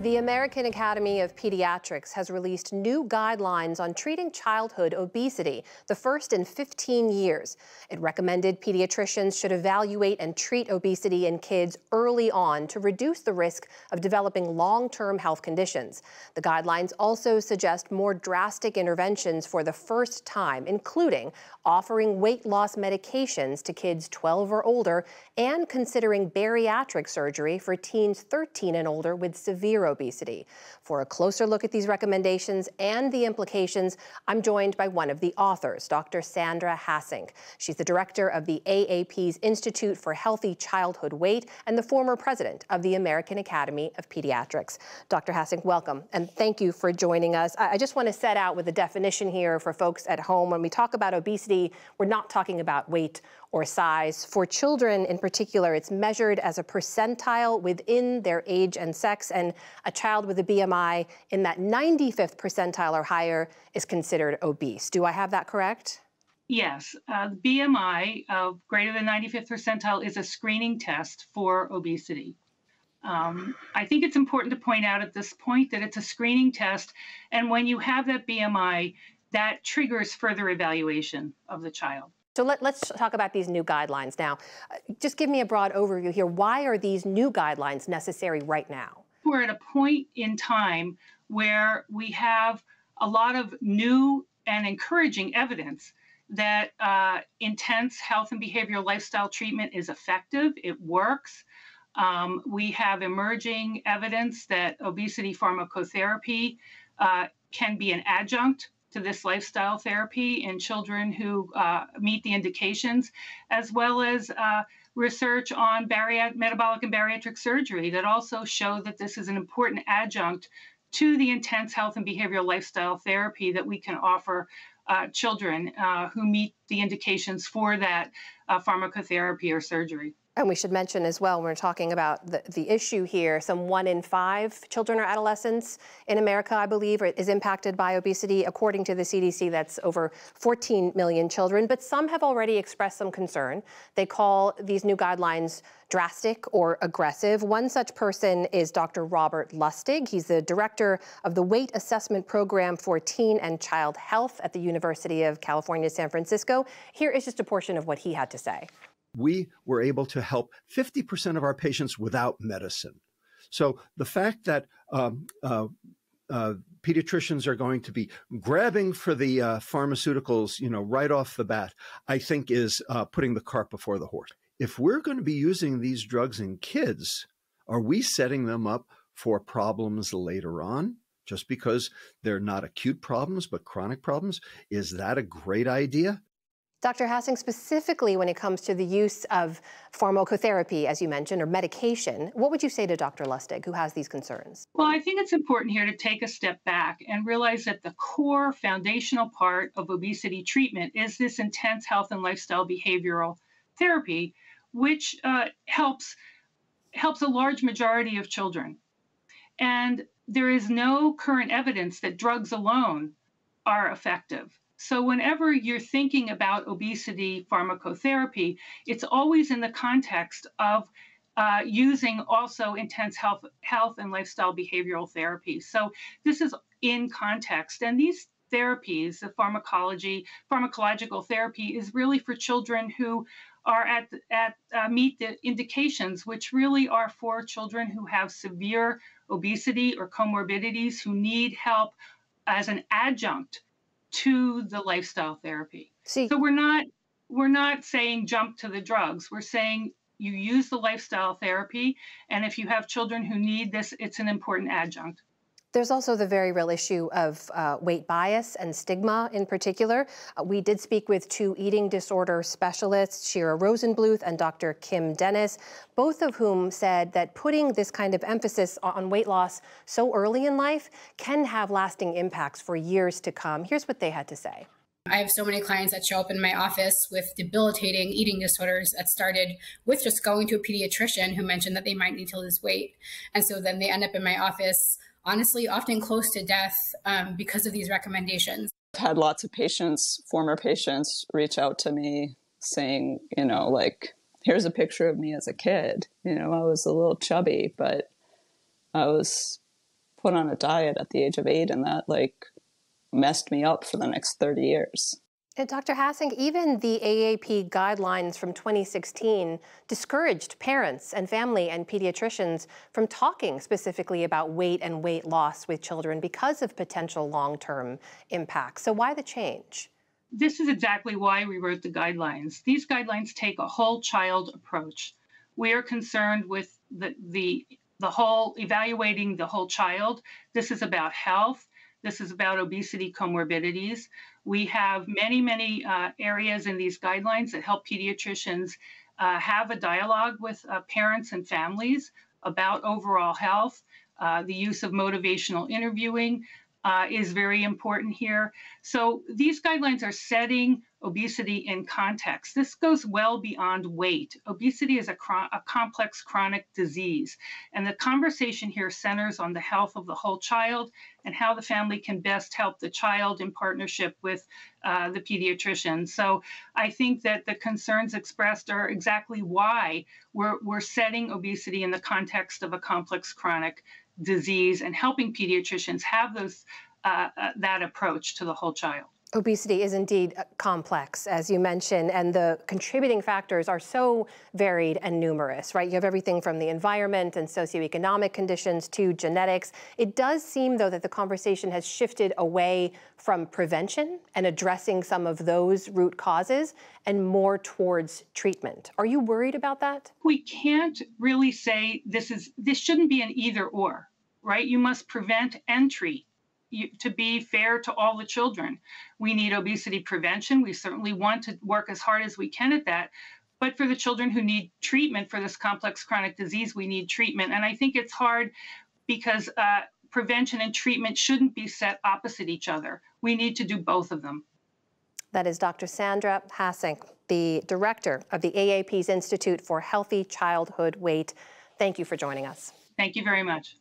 The American Academy of Pediatrics has released new guidelines on treating childhood obesity, the first in 15 years. It recommended pediatricians should evaluate and treat obesity in kids early on to reduce the risk of developing long term health conditions. The guidelines also suggest more drastic interventions for the first time, including offering weight loss medications to kids 12 or older and considering bariatric surgery for teens 13 and older with severe obesity. For a closer look at these recommendations and the implications, I'm joined by one of the authors, Dr. Sandra Hassink. She's the director of the AAP's Institute for Healthy Childhood Weight and the former president of the American Academy of Pediatrics. Dr. Hassink, welcome, and thank you for joining us. I just want to set out with a definition here for folks at home. When we talk about obesity, we're not talking about weight or size. For children in particular, it's measured as a percentile within their age and sex, and a child with a BMI in that 95th percentile or higher is considered obese. Do I have that correct? Yes, uh, BMI of greater than 95th percentile is a screening test for obesity. Um, I think it's important to point out at this point that it's a screening test, and when you have that BMI, that triggers further evaluation of the child. So let, us talk about these new guidelines now. Just give me a broad overview here. Why are these new guidelines necessary right now? We're at a point in time where we have a lot of new and encouraging evidence that uh, intense health and behavioral lifestyle treatment is effective, it works. Um, we have emerging evidence that obesity pharmacotherapy uh, can be an adjunct to this lifestyle therapy in children who uh, meet the indications, as well as uh, research on bariat- metabolic and bariatric surgery that also show that this is an important adjunct to the intense health and behavioral lifestyle therapy that we can offer uh, children uh, who meet the indications for that uh, pharmacotherapy or surgery. And we should mention as well, when we're talking about the, the issue here, some one in five children or adolescents in America, I believe, is impacted by obesity. According to the CDC, that's over 14 million children. But some have already expressed some concern. They call these new guidelines drastic or aggressive. One such person is Dr. Robert Lustig. He's the director of the Weight Assessment Program for Teen and Child Health at the University of California, San Francisco. Here is just a portion of what he had to say we were able to help 50% of our patients without medicine. So the fact that um, uh, uh, pediatricians are going to be grabbing for the uh, pharmaceuticals, you know, right off the bat, I think is uh, putting the cart before the horse. If we're going to be using these drugs in kids, are we setting them up for problems later on? Just because they're not acute problems, but chronic problems? Is that a great idea? Dr. Hassink, specifically when it comes to the use of pharmacotherapy, as you mentioned, or medication, what would you say to Dr. Lustig, who has these concerns? Well, I think it's important here to take a step back and realize that the core foundational part of obesity treatment is this intense health and lifestyle behavioral therapy, which uh, helps helps a large majority of children. And there is no current evidence that drugs alone are effective. So, whenever you're thinking about obesity pharmacotherapy, it's always in the context of uh, using also intense health, health and lifestyle behavioral therapy. So, this is in context. And these therapies, the pharmacology, pharmacological therapy, is really for children who are at at uh, meet the indications, which really are for children who have severe obesity or comorbidities who need help as an adjunct to the lifestyle therapy. See, so we're not we're not saying jump to the drugs. We're saying you use the lifestyle therapy, and if you have children who need this, it's an important adjunct. There's also the very real issue of uh, weight bias and stigma in particular. Uh, we did speak with two eating disorder specialists, Shira Rosenbluth and Dr. Kim Dennis, both of whom said that putting this kind of emphasis on weight loss so early in life can have lasting impacts for years to come. Here's what they had to say. I have so many clients that show up in my office with debilitating eating disorders that started with just going to a pediatrician who mentioned that they might need to lose weight. And so then they end up in my office honestly often close to death um, because of these recommendations. I've had lots of patients, former patients, reach out to me saying, you know, like, here's a picture of me as a kid. You know, I was a little chubby, but I was put on a diet at the age of eight, and that like messed me up for the next 30 years. Dr. Hassink, even the AAP guidelines from 2016 discouraged parents and family and pediatricians from talking specifically about weight and weight loss with children because of potential long-term impacts. So why the change? This is exactly why we wrote the guidelines. These guidelines take a whole child approach. We are concerned with the, the, the whole, evaluating the whole child. This is about health. This is about obesity comorbidities. We have many, many uh, areas in these guidelines that help pediatricians uh, have a dialogue with uh, parents and families about overall health. Uh, the use of motivational interviewing, uh, is very important here. So these guidelines are setting obesity in context. This goes well beyond weight. Obesity is a, a, complex chronic disease, and the conversation here centers on the health of the whole child and how the family can best help the child in partnership with uh, the pediatrician. So I think that the concerns expressed are exactly why we're, we're setting obesity in the context of a complex chronic disease and helping pediatricians have those uh, uh, that approach to the whole child. Obesity is indeed uh, complex, as you mentioned, and the contributing factors are so varied and numerous, right? You have everything from the environment and socioeconomic conditions to genetics. It does seem, though, that the conversation has shifted away from prevention and addressing some of those root causes and more towards treatment. Are you worried about that? We can't really say this is this shouldn't be an either or, right? You must prevent and treat to be fair to all the children. We need obesity prevention. We certainly want to work as hard as we can at that. But for the children who need treatment for this complex chronic disease, we need treatment. And I think it's hard because uh, prevention and treatment shouldn't be set opposite each other. We need to do both of them. That is Dr. Sandra Hassink, the director of the AAP's Institute for Healthy Childhood Weight. Thank you for joining us. Thank you very much.